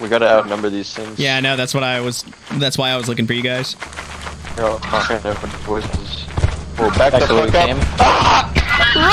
We gotta outnumber these things. Yeah, I know. That's what I was. That's why I was looking for you guys. They're all talking different voices. Well, back, Back the to fuck we up. Ah!